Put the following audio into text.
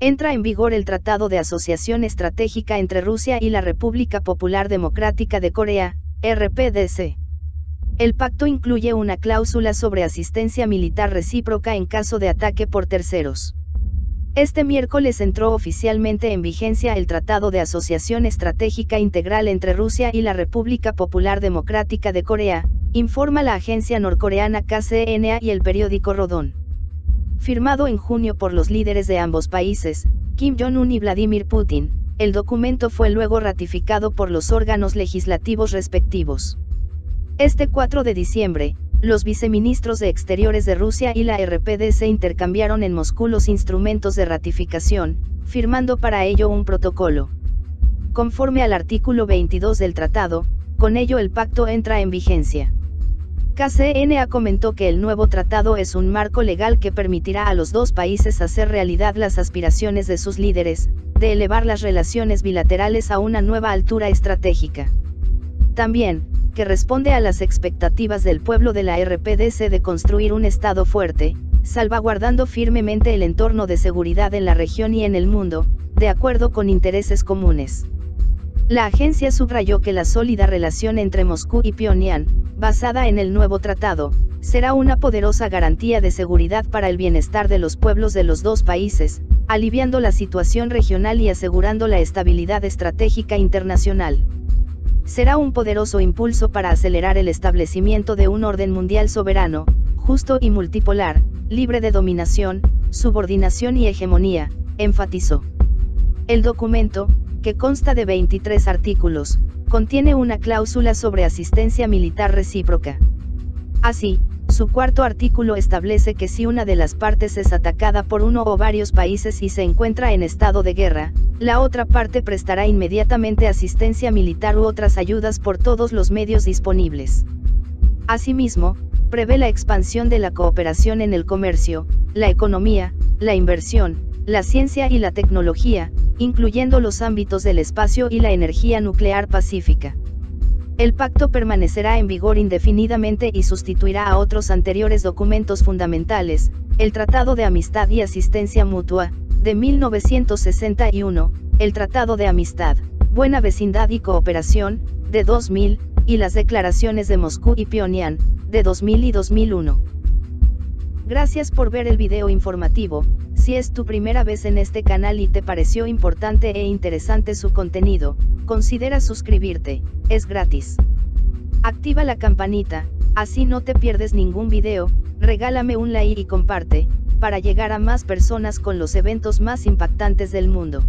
entra en vigor el Tratado de Asociación Estratégica entre Rusia y la República Popular Democrática de Corea, RPDC. El pacto incluye una cláusula sobre asistencia militar recíproca en caso de ataque por terceros. Este miércoles entró oficialmente en vigencia el Tratado de Asociación Estratégica Integral entre Rusia y la República Popular Democrática de Corea, informa la agencia norcoreana KCNA y el periódico Rodón. Firmado en junio por los líderes de ambos países, Kim Jong-un y Vladimir Putin, el documento fue luego ratificado por los órganos legislativos respectivos. Este 4 de diciembre, los viceministros de Exteriores de Rusia y la RPD intercambiaron en Moscú los instrumentos de ratificación, firmando para ello un protocolo. Conforme al artículo 22 del tratado, con ello el pacto entra en vigencia. KCNA comentó que el nuevo tratado es un marco legal que permitirá a los dos países hacer realidad las aspiraciones de sus líderes, de elevar las relaciones bilaterales a una nueva altura estratégica. También, que responde a las expectativas del pueblo de la RPDC de construir un Estado fuerte, salvaguardando firmemente el entorno de seguridad en la región y en el mundo, de acuerdo con intereses comunes. La agencia subrayó que la sólida relación entre Moscú y Pyongyang, basada en el nuevo tratado, será una poderosa garantía de seguridad para el bienestar de los pueblos de los dos países, aliviando la situación regional y asegurando la estabilidad estratégica internacional será un poderoso impulso para acelerar el establecimiento de un orden mundial soberano, justo y multipolar, libre de dominación, subordinación y hegemonía, enfatizó. El documento, que consta de 23 artículos, contiene una cláusula sobre asistencia militar recíproca. Así, su cuarto artículo establece que si una de las partes es atacada por uno o varios países y se encuentra en estado de guerra, la otra parte prestará inmediatamente asistencia militar u otras ayudas por todos los medios disponibles. Asimismo, prevé la expansión de la cooperación en el comercio, la economía, la inversión, la ciencia y la tecnología, incluyendo los ámbitos del espacio y la energía nuclear pacífica. El pacto permanecerá en vigor indefinidamente y sustituirá a otros anteriores documentos fundamentales, el Tratado de Amistad y Asistencia Mutua, de 1961, el Tratado de Amistad, Buena Vecindad y Cooperación, de 2000, y las declaraciones de Moscú y Pyongyang, de 2000 y 2001. Gracias por ver el video informativo, si es tu primera vez en este canal y te pareció importante e interesante su contenido, considera suscribirte, es gratis. Activa la campanita, así no te pierdes ningún video, regálame un like y comparte, para llegar a más personas con los eventos más impactantes del mundo.